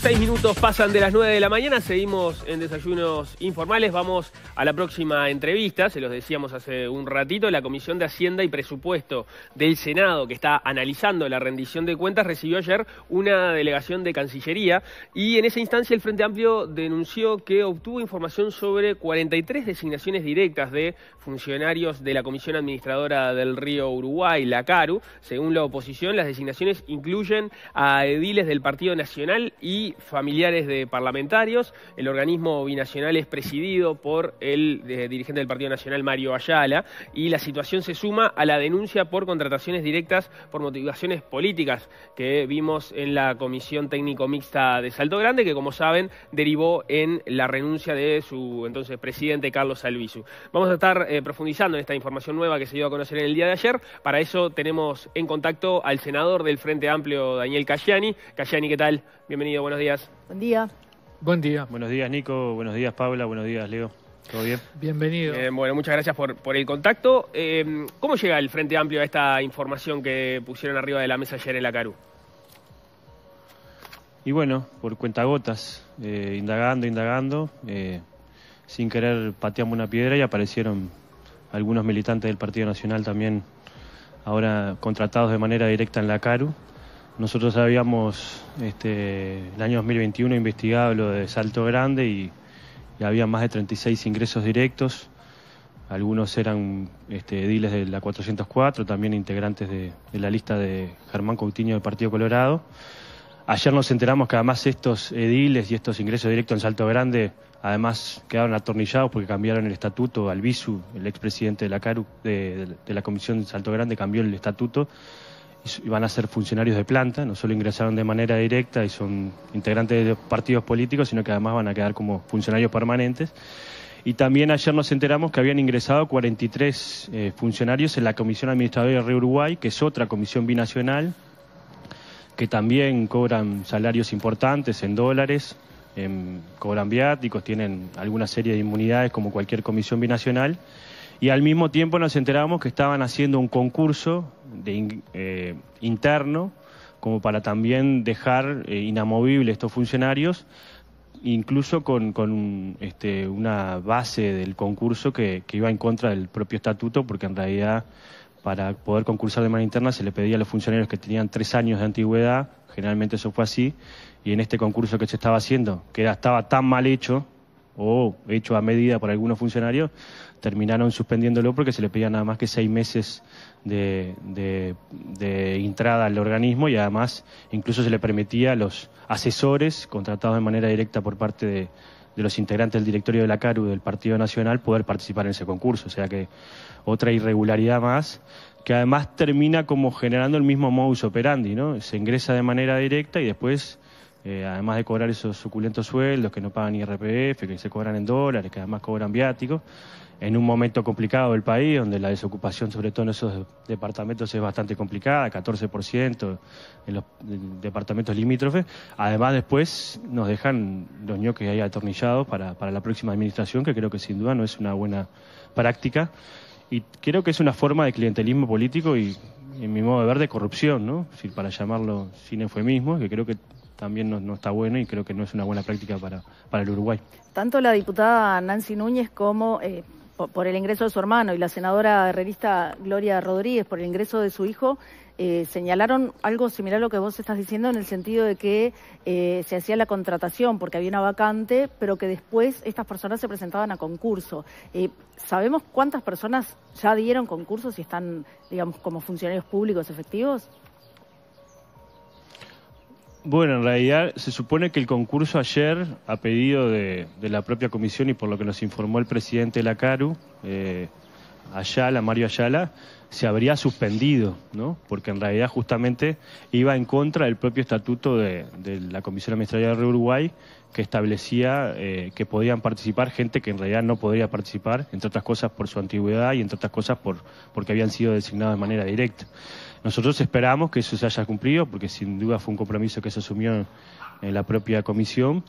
Seis minutos pasan de las nueve de la mañana, seguimos en desayunos informales, vamos a la próxima entrevista, se los decíamos hace un ratito, la Comisión de Hacienda y Presupuesto del Senado, que está analizando la rendición de cuentas, recibió ayer una delegación de Cancillería y en esa instancia el Frente Amplio denunció que obtuvo información sobre 43 designaciones directas de funcionarios de la Comisión Administradora del Río Uruguay, la CARU. Según la oposición, las designaciones incluyen a ediles del Partido Nacional y familiares de parlamentarios. El organismo binacional es presidido por el eh, dirigente del Partido Nacional, Mario Ayala, y la situación se suma a la denuncia por contrataciones directas por motivaciones políticas que vimos en la Comisión Técnico Mixta de Salto Grande, que como saben derivó en la renuncia de su entonces presidente, Carlos Albizu. Vamos a estar eh, profundizando en esta información nueva que se dio a conocer en el día de ayer. Para eso tenemos en contacto al senador del Frente Amplio, Daniel Cayani. Cayani, ¿qué tal? Bienvenido, buenos días. Buen día. Buen día. Buenos días, Nico. Buenos días, Paula. Buenos días, Leo. ¿Todo bien? Bienvenido. Eh, bueno, muchas gracias por, por el contacto. Eh, ¿Cómo llega el Frente Amplio a esta información que pusieron arriba de la mesa ayer en la CARU? Y bueno, por cuentagotas, eh, indagando, indagando, eh, sin querer pateamos una piedra y aparecieron algunos militantes del Partido Nacional también ahora contratados de manera directa en la CARU. Nosotros habíamos este, el año 2021 investigado lo de Salto Grande y, había más de 36 ingresos directos. Algunos eran este, ediles de la 404, también integrantes de, la lista de Germán Coutinho del Partido Colorado. Ayer nos enteramos que además estos ediles y estos ingresos directos en Salto Grande, además quedaron atornillados porque cambiaron el estatuto. Albizu, el expresidente de la CARU, de la Comisión de Salto Grande, cambió el estatuto y van a ser funcionarios de planta, no solo ingresaron de manera directa y son integrantes de partidos políticos, sino que además van a quedar como funcionarios permanentes. Y también ayer nos enteramos que habían ingresado 43 eh, funcionarios en la Comisión Administradora de Río Uruguay, que es otra comisión binacional, que también cobran salarios importantes en dólares, en, cobran viáticos, tienen alguna serie de inmunidades como cualquier comisión binacional. Y al mismo tiempo nos enteramos que estaban haciendo un concurso de, eh, interno como para también dejar eh, inamovibles estos funcionarios, incluso con, con este, una base del concurso que, que, iba en contra del propio estatuto, porque en realidad para poder concursar de manera interna se le pedía a los funcionarios que tenían tres años de antigüedad, generalmente eso fue así, y en este concurso que se estaba haciendo, que era, estaba tan mal hecho, o hecho a medida por algunos funcionarios, terminaron suspendiéndolo porque se le pedía nada más que seis meses de, entrada al organismo y además incluso se le permitía a los asesores contratados de manera directa por parte de, de los integrantes del directorio de la CARU del Partido Nacional poder participar en ese concurso. O sea que otra irregularidad más que además termina como generando el mismo modus operandi, ¿no? Se ingresa de manera directa y después eh, además de cobrar esos suculentos sueldos que no pagan IRPF, que se cobran en dólares, que además cobran viáticos, en un momento complicado del país, donde la desocupación, sobre todo en esos departamentos, es bastante complicada, 14% en los departamentos limítrofes. Además, después nos dejan los ñoques ahí atornillados para, para la próxima administración, que creo que sin duda no es una buena práctica. Y creo que es una forma de clientelismo político y, en mi modo de ver, de corrupción, ¿no? Para llamarlo sin eufemismo, que creo que también no, no, está bueno y creo que no es una buena práctica para, para el Uruguay. Tanto la diputada Nancy Núñez como eh, por, el ingreso de su hermano y la senadora herrerista Gloria Rodríguez por el ingreso de su hijo eh, señalaron algo similar a lo que vos estás diciendo en el sentido de que eh, se hacía la contratación porque había una vacante, pero que después estas personas se presentaban a concurso. Eh, ¿Sabemos cuántas personas ya dieron concursos y están, digamos, como funcionarios públicos efectivos? Bueno, en realidad se supone que el concurso ayer, a pedido de, de, la propia comisión y por lo que nos informó el presidente de la CARU, eh, Ayala, Mario Ayala, se habría suspendido, ¿no? Porque en realidad justamente iba en contra del propio estatuto de, la Comisión Administrativa de Uruguay, que establecía eh, que podían participar gente que en realidad no podría participar, entre otras cosas por su antigüedad y entre otras cosas por, porque habían sido designados de manera directa. Nosotros esperamos que eso se haya cumplido, porque sin duda fue un compromiso que se asumió en la propia comisión,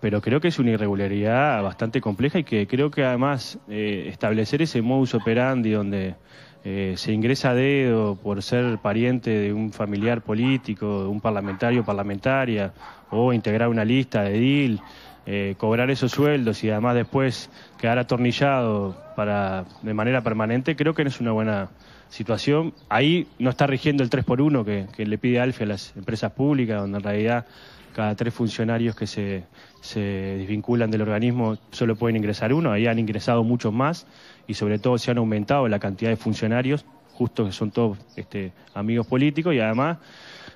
pero creo que es una irregularidad bastante compleja y que creo que además eh, establecer ese modus operandi donde eh, se ingresa dedo por ser pariente de un familiar político, de un parlamentario o parlamentaria, o integrar una lista de DIL, eh, cobrar esos sueldos y además después quedar atornillado para, de manera permanente, creo que no es una buena situación. Ahí no está rigiendo el 3 por 1 que, que le pide Alfie a las empresas públicas, donde en realidad cada tres funcionarios que se, se desvinculan del organismo solo pueden ingresar uno, ahí han ingresado muchos más y sobre todo se han aumentado la cantidad de funcionarios, justo que son todos este, amigos políticos. Y además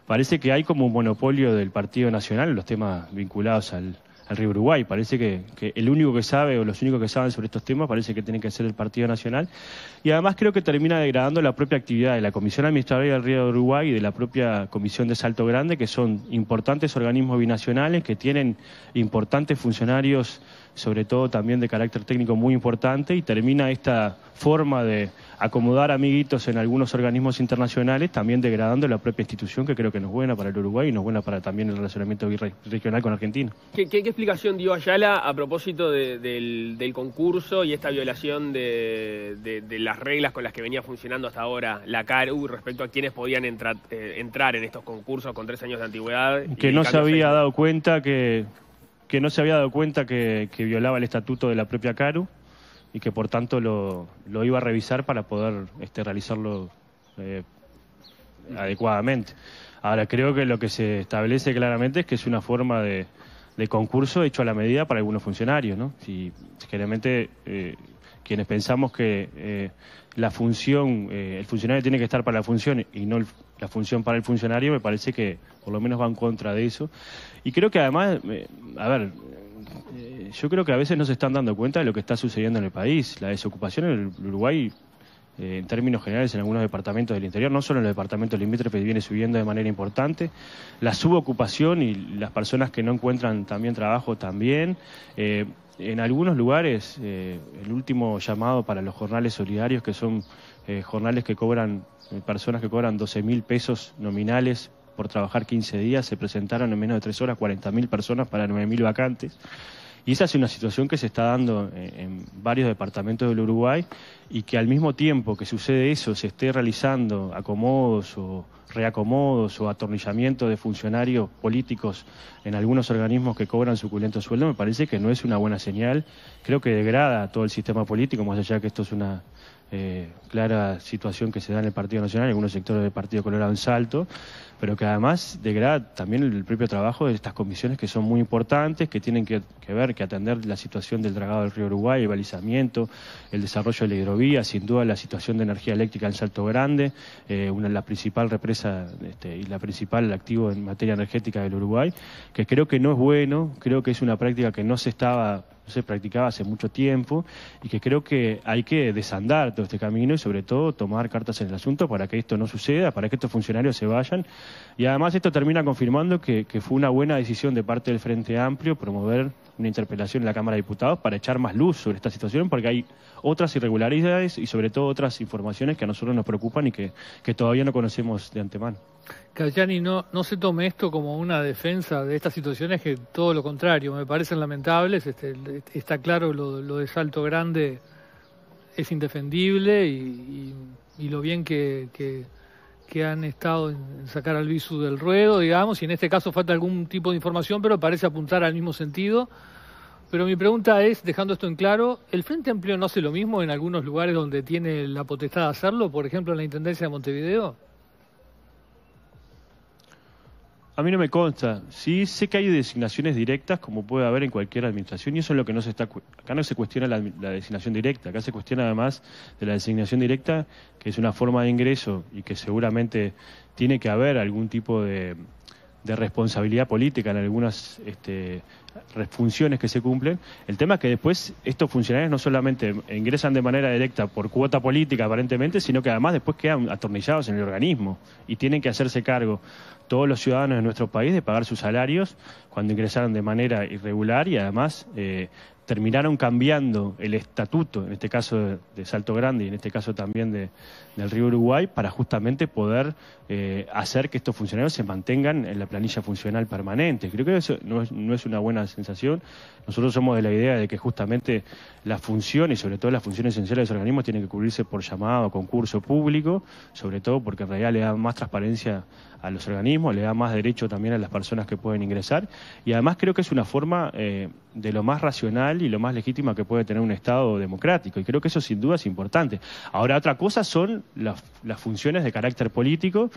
parece que hay como un monopolio del Partido Nacional en los temas vinculados al, al río Uruguay. Parece que, el único que sabe o los únicos que saben sobre estos temas parece que tiene que ser el Partido Nacional. Y además creo que termina degradando la propia actividad de la Comisión Administrativa del Río Uruguay y de la propia Comisión de Salto Grande, que son importantes organismos binacionales que tienen importantes funcionarios sobre todo también de carácter técnico muy importante, y termina esta forma de acomodar amiguitos en algunos organismos internacionales, también degradando la propia institución, que creo que no es buena para el Uruguay y no es buena para también el relacionamiento regional con Argentina. ¿Qué, explicación dio Ayala a propósito del, concurso y esta violación de, las reglas con las que venía funcionando hasta ahora la CARU respecto a quienes podían entrar, eh, entrar en estos concursos con tres años de antigüedad? Que no se había dado cuenta que que no se había dado cuenta que, violaba el estatuto de la propia CARU y que por tanto lo, iba a revisar para poder este, realizarlo eh, adecuadamente. Ahora, creo que lo que se establece claramente es que es una forma de, concurso hecho a la medida para algunos funcionarios, ¿no? Si generalmente eh, quienes pensamos que eh, la función, el funcionario tiene que estar para la función y no la función para el funcionario, me parece que por lo menos va en contra de eso. Y creo que además, a ver, eh, yo creo que a veces no se están dando cuenta de lo que está sucediendo en el país. La desocupación en el Uruguay, eh, en términos generales, en algunos departamentos del interior, no solo en los departamentos limítrofes, viene subiendo de manera importante. La subocupación y las personas que no encuentran también trabajo también. en algunos lugares, el último llamado para los jornales solidarios, que son jornales que cobran, personas que cobran 12 mil pesos nominales por trabajar 15 días, se presentaron en menos de tres horas 40.000 personas para 9.000 vacantes. Y esa es una situación que se está dando en, varios departamentos del Uruguay y que al mismo tiempo que sucede eso, se esté realizando acomodos o reacomodos o atornillamiento de funcionarios políticos en algunos organismos que cobran suculento sueldo, me parece que no es una buena señal. Creo que degrada todo el sistema político, más allá que esto es una eh, clara situación que se da en el Partido Nacional, en algunos sectores del Partido Colorado en Salto, pero que además degrada también el propio trabajo de estas comisiones que son muy importantes, que tienen que, ver, que atender la situación del dragado del río Uruguay, el balizamiento, el desarrollo de la hidrovía, sin duda la situación de energía eléctrica en Salto Grande, eh, una, la principal represa este, y la principal activo en materia energética del Uruguay, que creo que no es bueno, creo que es una práctica que no se estaba se practicaba hace mucho tiempo y que creo que hay que desandar todo este camino y sobre todo tomar cartas en el asunto para que esto no suceda, para que estos funcionarios se vayan. Y además esto termina confirmando que, fue una buena decisión de parte del Frente Amplio promover una interpelación en la Cámara de Diputados para echar más luz sobre esta situación porque hay otras irregularidades y sobre todo otras informaciones que a nosotros nos preocupan y que, que todavía no conocemos de antemano. Cayani, no, no se tome esto como una defensa de estas situaciones, que todo lo contrario, me parecen lamentables. Este, está claro lo, lo de Salto Grande es indefendible y, lo bien que, que, han estado en sacar al visu del ruedo, digamos, y en este caso falta algún tipo de información, pero parece apuntar al mismo sentido. Pero mi pregunta es, dejando esto en claro, ¿el Frente Amplio no hace lo mismo en algunos lugares donde tiene la potestad de hacerlo, por ejemplo en la Intendencia de Montevideo? A mí no me consta. Sí sé que hay designaciones directas, como puede haber en cualquier administración, y eso es lo que no se está. Acá no se cuestiona la, designación directa, acá se cuestiona además de la designación directa, que es una forma de ingreso y que seguramente tiene que haber algún tipo de, responsabilidad política en algunas este, funciones que se cumplen. El tema es que después estos funcionarios no solamente ingresan de manera directa por cuota política aparentemente, sino que además después quedan atornillados en el organismo y tienen que hacerse cargo todos los ciudadanos de nuestro país de pagar sus salarios cuando ingresaron de manera irregular y además eh, terminaron cambiando el estatuto, en este caso de, Salto Grande y en este caso también de, del Río Uruguay, para justamente poder eh, hacer que estos funcionarios se mantengan en la planilla funcional permanente. Creo que eso no es, no es una buena sensación. Nosotros somos de la idea de que justamente las funciones, sobre todo las funciones esenciales de los organismos, tienen que cubrirse por llamado, concurso público, sobre todo porque en realidad le da más transparencia a los organismos, le da más derecho también a las personas que pueden ingresar y además creo que es una forma eh, de lo más racional y lo más legítima que puede tener un Estado democrático y creo que eso sin duda es importante. Ahora otra cosa son las, las funciones de carácter político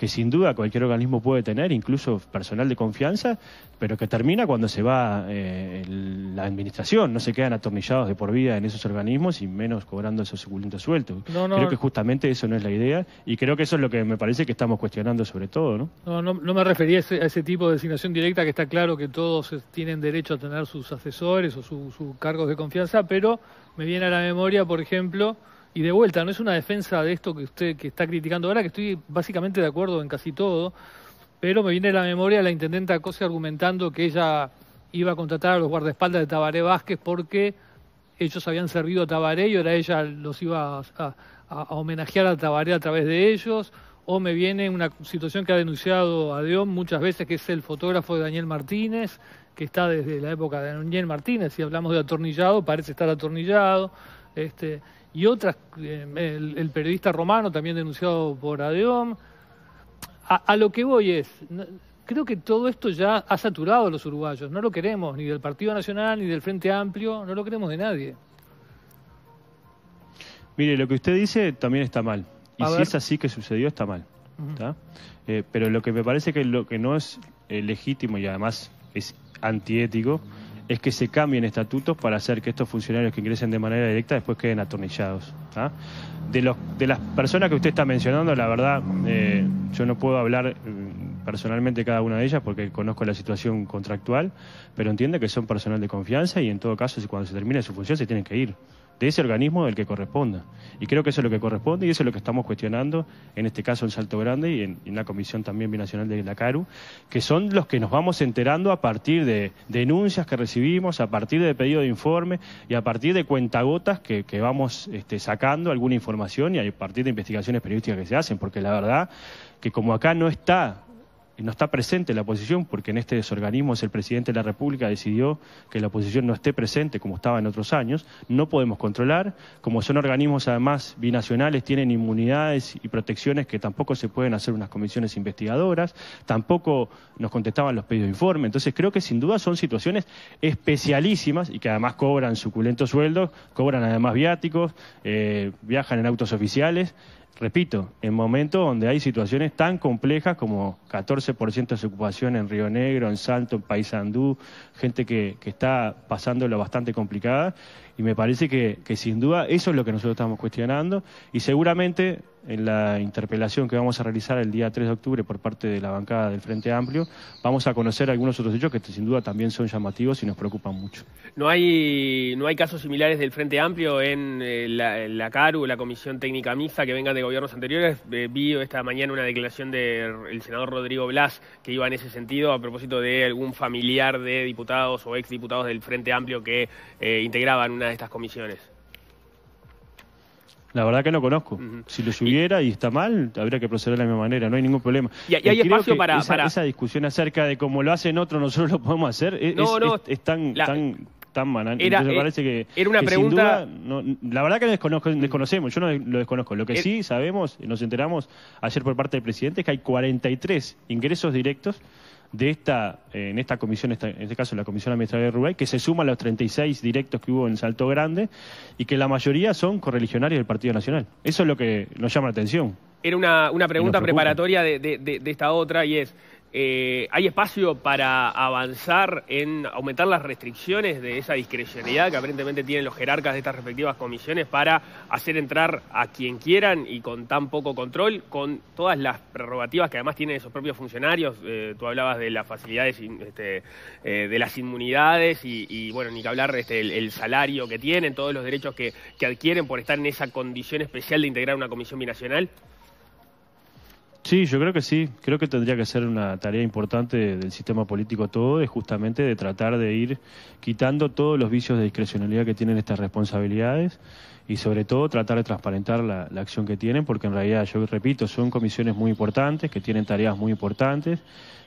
que sin duda cualquier organismo puede tener, incluso personal de confianza, pero que termina cuando se va eh, la administración, no se quedan atornillados de por vida en esos organismos y menos cobrando esos suculentos sueltos. Creo que justamente eso no es la idea y creo que eso es lo que me parece que estamos cuestionando sobre todo. No, no, no, me refería a ese, tipo de designación directa que está claro que todos tienen derecho a tener sus asesores o sus cargos de confianza, pero me viene a la memoria, por ejemplo, y de vuelta, no es una defensa de esto que usted que está criticando ahora, que estoy básicamente de acuerdo en casi todo, pero me viene a la memoria la intendenta Cose argumentando que ella iba a contratar a los guardaespaldas de Tabaré Vázquez porque ellos habían servido a Tabaré y ahora ella los iba a, homenajear a Tabaré a través de ellos. O me viene una situación que ha denunciado a Deón muchas veces, que es el fotógrafo de Daniel Martínez, que está desde la época de Daniel Martínez. Si hablamos de atornillado, parece estar atornillado. Este, y otras, eh, el, periodista romano también denunciado por Adeom. A, lo que voy es, creo que todo esto ya ha saturado a los uruguayos, no lo queremos ni del Partido Nacional ni del Frente Amplio, no lo queremos de nadie. Mire, lo que usted dice también está mal. Y si es así que sucedió, está mal. Eh, pero lo que me parece que lo que no es eh, legítimo y además es antiético es que se cambien estatutos para hacer que estos funcionarios que ingresen de manera directa después queden atornillados. De, los, de las personas que usted está mencionando, la verdad, eh, yo no puedo hablar mm, personalmente cada una de ellas porque conozco la situación contractual, pero entiende que son personal de confianza y en todo caso, cuando se termine su función, se tienen que ir de ese organismo del que corresponda. Y creo que eso es lo que corresponde y eso es lo que estamos cuestionando, en este caso en Salto Grande y en, la Comisión también Binacional de la CARU, que son los que nos vamos enterando a partir de denuncias que recibimos, a partir de pedido de informe y a partir de cuentagotas que, vamos este, sacando alguna información y a partir de investigaciones periodísticas que se hacen, porque la verdad que como acá no está no está presente la oposición porque en estos organismos el presidente de la República decidió que la oposición no esté presente como estaba en otros años, no podemos controlar, como son organismos además binacionales, tienen inmunidades y protecciones que tampoco se pueden hacer unas comisiones investigadoras, tampoco nos contestaban los pedidos de informe, entonces creo que sin duda son situaciones especialísimas y que además cobran suculentos sueldos, cobran además viáticos, eh, viajan en autos oficiales repito, en momentos donde hay situaciones tan complejas como 14% de ocupación en Río Negro, en Salto, en Paysandú, gente que, que está pasándolo bastante complicada, y me parece que, que sin duda eso es lo que nosotros estamos cuestionando, y seguramente en la interpelación que vamos a realizar el día 3 de octubre por parte de la bancada del Frente Amplio, vamos a conocer algunos otros hechos que sin duda también son llamativos y nos preocupan mucho. ¿No hay, no hay casos similares del Frente Amplio en eh, la, CARU, la Comisión Técnica Mixta, que vengan de gobiernos anteriores? Eh, vi esta mañana una declaración del senador Rodrigo Blas que iba en ese sentido a propósito de algún familiar de diputados o exdiputados del Frente Amplio que eh, integraban una de estas comisiones. La verdad que no conozco. Si lo subiera y está mal, habría que proceder de la misma manera, no hay ningún problema. Y, hay espacio para esa, esa, discusión acerca de cómo lo hacen otros, nosotros lo podemos hacer, es, es, tan, tan, tan banal. Era, Entonces, parece que, era una pregunta... la verdad que lo desconozco, desconocemos, yo no lo desconozco. Lo que sí sabemos, nos enteramos ayer por parte del presidente, es que hay 43 ingresos directos de esta, en esta comisión, en este caso la Comisión Administrativa de Uruguay, que se suma a los 36 directos que hubo en Salto Grande y que la mayoría son correligionarios del Partido Nacional. Eso es lo que nos llama la atención. Era una, una pregunta preparatoria de, de, esta otra y es, eh, ¿Hay espacio para avanzar en aumentar las restricciones de esa discrecionalidad que aparentemente tienen los jerarcas de estas respectivas comisiones para hacer entrar a quien quieran y con tan poco control, con todas las prerrogativas que además tienen esos propios funcionarios? Eh, tú hablabas de las facilidades, este, eh, de las inmunidades y, bueno, ni que hablar este, el, salario que tienen, todos los derechos que adquieren por estar en esa condición especial de integrar una comisión binacional. Sí, yo creo que sí. Creo que tendría que ser una tarea importante del sistema político todo, es justamente de tratar de ir quitando todos los vicios de discrecionalidad que tienen estas responsabilidades y sobre todo tratar de transparentar la, acción que tienen, porque en realidad, yo repito, son comisiones muy importantes, que tienen tareas muy importantes,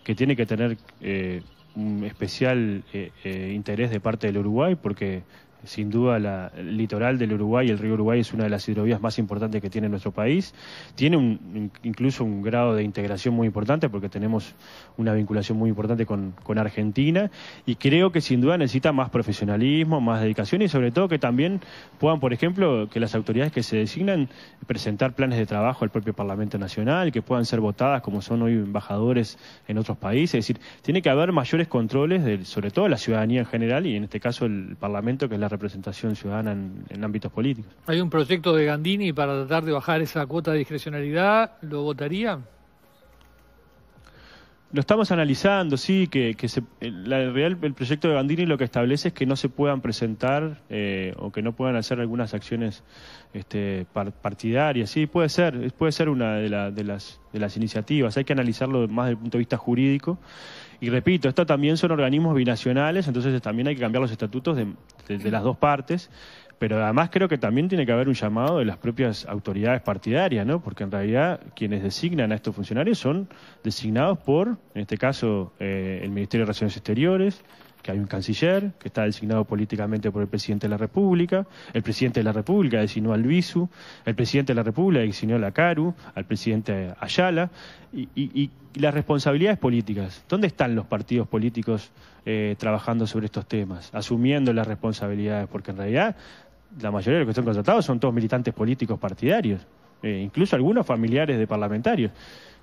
que tienen que tener eh, un especial eh, eh, interés de parte del Uruguay, porque sin duda la, el litoral del Uruguay, el río Uruguay es una de las hidrovías más importantes que tiene nuestro país. Tiene un, incluso un grado de integración muy importante porque tenemos una vinculación muy importante con, con, Argentina y creo que sin duda necesita más profesionalismo, más dedicación y sobre todo que también puedan, por ejemplo, que las autoridades que se designan presentar planes de trabajo al propio Parlamento Nacional, que puedan ser votadas como son hoy embajadores en otros países. Es decir, tiene que haber mayores controles, de, sobre todo la ciudadanía en general y en este caso el Parlamento, que es la representación ciudadana en, ámbitos políticos. ¿Hay un proyecto de Gandini para tratar de bajar esa cuota de discrecionalidad? ¿Lo votaría? Lo estamos analizando, sí, que, que se, la real, el proyecto de Gandini lo que establece es que no se puedan presentar eh, o que no puedan hacer algunas acciones este, partidarias. Sí, puede ser, puede ser una de, de, las, de las iniciativas. Hay que analizarlo más desde el punto de vista jurídico. Y repito, esto también son organismos binacionales, entonces también hay que cambiar los estatutos de, las dos partes pero además creo que también tiene que haber un llamado de las propias autoridades partidarias, ¿no? Porque en realidad quienes designan a estos funcionarios son designados por, en este caso, eh, el Ministerio de Relaciones Exteriores, que hay un canciller que está designado políticamente por el presidente de la República, el presidente de la República designó al Visu, el presidente de la República designó a la Caru, al presidente Ayala, y, y, las responsabilidades políticas. ¿Dónde están los partidos políticos eh, trabajando sobre estos temas, asumiendo las responsabilidades? Porque en realidad la mayoría de los que están contratados son todos militantes políticos partidarios, eh, incluso algunos familiares de parlamentarios.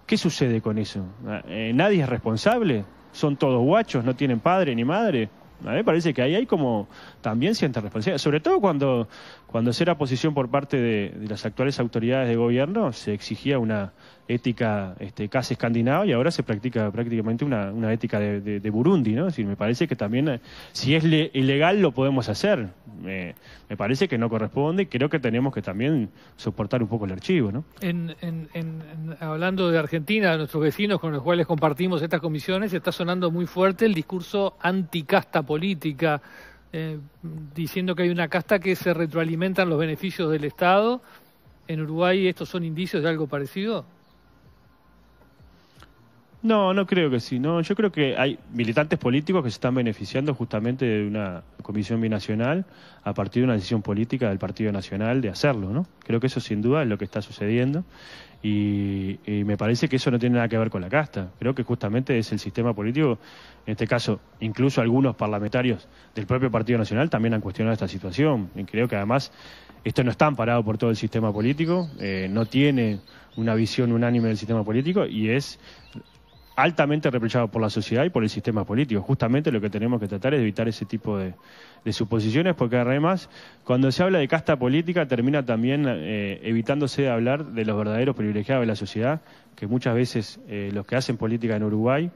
¿Qué sucede con eso? Eh, ¿Nadie es responsable? ¿Son todos guachos? ¿No tienen padre ni madre? A mí me parece que ahí hay como también cierta responsabilidad, sobre todo cuando, cuando se era posición por parte de, las actuales autoridades de gobierno, se exigía una ética este, casi escandinava y ahora se practica prácticamente una, una ética de, Burundi, ¿no? Es me parece que también, eh, si es ilegal, lo podemos hacer. Me, me, parece que no corresponde y creo que tenemos que también soportar un poco el archivo, ¿no? En, en, en, hablando de Argentina, nuestros vecinos con los cuales compartimos estas comisiones, está sonando muy fuerte el discurso anticasta política, eh, diciendo que hay una casta que se retroalimentan los beneficios del Estado. ¿En Uruguay estos son indicios de algo parecido? No, no creo que sí. No, yo creo que hay militantes políticos que se están beneficiando justamente de una comisión binacional a partir de una decisión política del Partido Nacional de hacerlo, ¿no? Creo que eso sin duda es lo que está sucediendo y, me parece que eso no tiene nada que ver con la casta. Creo que justamente es el sistema político, en este caso, incluso algunos parlamentarios del propio Partido Nacional también han cuestionado esta situación. Y creo que además esto no está amparado por todo el sistema político, eh, no tiene una visión unánime del sistema político y es altamente reprochado por la sociedad y por el sistema político. Justamente lo que tenemos que tratar es evitar ese tipo de, suposiciones, porque además, cuando se habla de casta política, termina también eh, evitándose de hablar de los verdaderos privilegiados de la sociedad, que muchas veces eh, los que hacen política en Uruguay,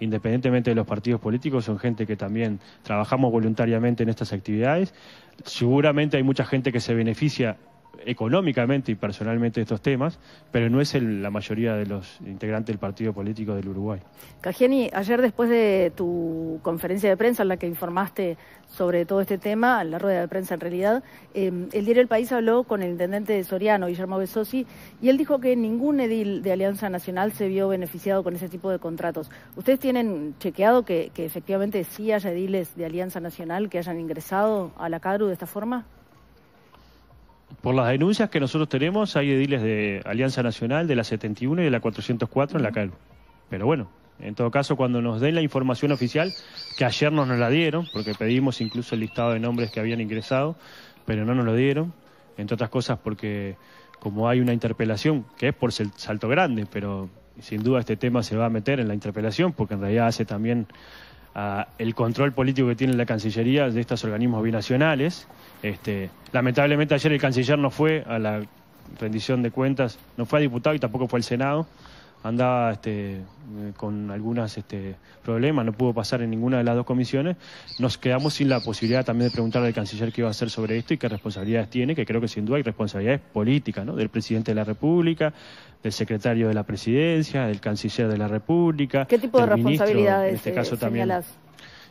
independientemente de los partidos políticos, son gente que también trabajamos voluntariamente en estas actividades. Seguramente hay mucha gente que se beneficia económicamente y personalmente estos temas, pero no es la mayoría de los integrantes del partido político del Uruguay. Cajiani, ayer después de tu conferencia de prensa en la que informaste sobre todo este tema, la rueda de prensa en realidad, em, el diario El País habló con el intendente de Soriano, Guillermo Besosi, y él dijo que ningún edil de Alianza Nacional se vio beneficiado con ese tipo de contratos. ¿Ustedes tienen chequeado que, que efectivamente sí haya ediles de Alianza Nacional que hayan ingresado a la CARU de esta forma? Por las denuncias que nosotros tenemos, hay ediles de Alianza Nacional, de la 71 y de la 404 en la CAL. Pero bueno, en todo caso, cuando nos den la información oficial, que ayer no nos la dieron, porque pedimos incluso el listado de nombres que habían ingresado, pero no nos lo dieron, entre otras cosas porque como hay una interpelación, que es por Salto Grande, pero sin duda este tema se va a meter en la interpelación, porque en realidad hace también el control político que tiene la Cancillería de estos organismos binacionales. Este, lamentablemente ayer el canciller no fue a la rendición de cuentas, no fue a diputado y tampoco fue al Senado. Andaba este, con algunos este, problemas, no pudo pasar en ninguna de las dos comisiones, nos quedamos sin la posibilidad también de preguntarle al canciller qué iba a hacer sobre esto y qué responsabilidades tiene, que creo que sin duda hay responsabilidades políticas, ¿no? del presidente de la República, del secretario de la presidencia, del canciller de la República. ¿Qué tipo de responsabilidades en este caso eh, también.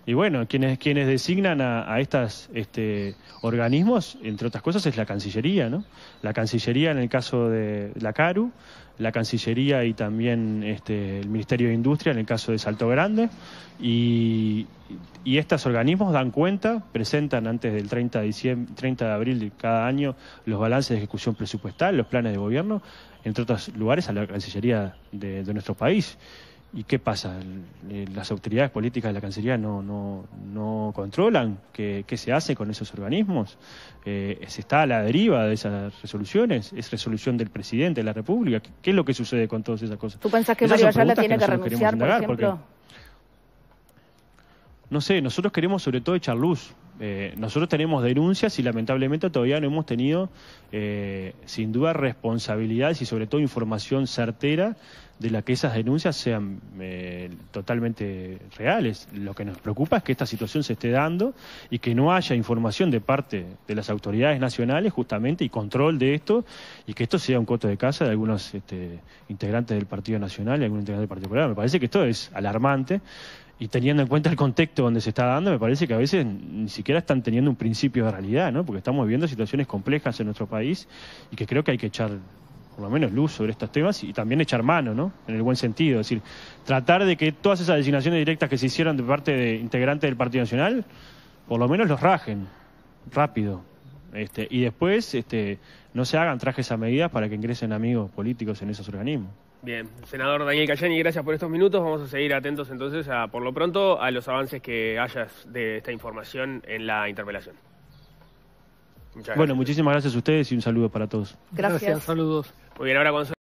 Y bueno, quienes, quienes designan a, a estos este, organismos, entre otras cosas, es la Cancillería, ¿no? La Cancillería en el caso de la CARU, la Cancillería y también este, el Ministerio de Industria en el caso de Salto Grande. Y, y estos organismos dan cuenta, presentan antes del 30 de, diciembre, 30 de abril de cada año los balances de ejecución presupuestal, los planes de gobierno, entre otros lugares a la Cancillería de, de nuestro país. ¿Y qué pasa? ¿Las autoridades políticas de la Cancillería no, no, no controlan qué, qué, se hace con esos organismos? Eh, ¿Se está a la deriva de esas resoluciones? ¿Es resolución del presidente de la República? ¿Qué, qué es lo que sucede con todas esas cosas? ¿Tú pensás que Mario Ayala tiene que, que renunciar, por ejemplo? No sé, nosotros queremos sobre todo echar luz. Eh, nosotros tenemos denuncias y lamentablemente todavía no hemos tenido, eh, sin duda, responsabilidades y sobre todo información certera de la que esas denuncias sean eh, totalmente reales. Lo que nos preocupa es que esta situación se esté dando y que no haya información de parte de las autoridades nacionales justamente y control de esto y que esto sea un coto de casa de algunos este, integrantes del Partido Nacional y algunos integrantes del Partido. Me parece que esto es alarmante y teniendo en cuenta el contexto donde se está dando, me parece que a veces ni siquiera están teniendo un principio de realidad, ¿no? Porque estamos viendo situaciones complejas en nuestro país y que creo que hay que echar por lo menos luz sobre estos temas y también echar mano, ¿no? En el buen sentido, es decir, tratar de que todas esas designaciones directas que se hicieron de parte de integrantes del Partido Nacional, por lo menos los rajen rápido, este, y después este, no se hagan trajes a medidas para que ingresen amigos políticos en esos organismos. Bien, senador Daniel Cayani, gracias por estos minutos. Vamos a seguir atentos entonces, a, por lo pronto, a los avances que hayas de esta información en la interpelación. Muchas bueno, muchísimas gracias a ustedes y un saludo para todos. Gracias. gracias saludos. Muy bien, ahora con